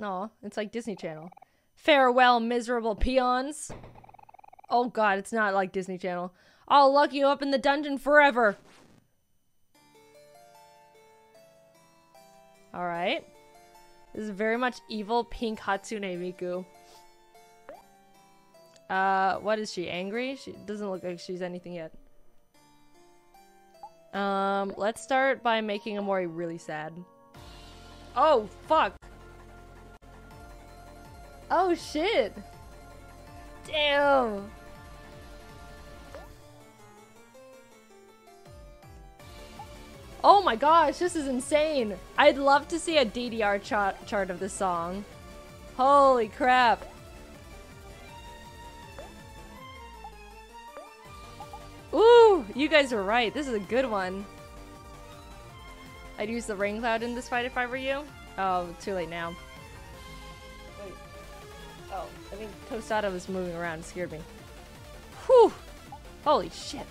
No, it's like Disney Channel. Farewell, miserable peons. Oh god, it's not like Disney Channel. I'll lock you up in the dungeon forever. Alright. This is very much evil pink Hatsune Miku. Uh, what is she? Angry? She doesn't look like she's anything yet. Um, let's start by making Omori really sad. Oh, fuck! Oh, shit! Damn! Oh my gosh, this is insane! I'd love to see a DDR chart, chart of this song. Holy crap! Ooh, you guys are right. This is a good one. I'd use the rain cloud in this fight if I were you. Oh, too late now. I think Tostada was moving around. Scared me. Whew! Holy shit.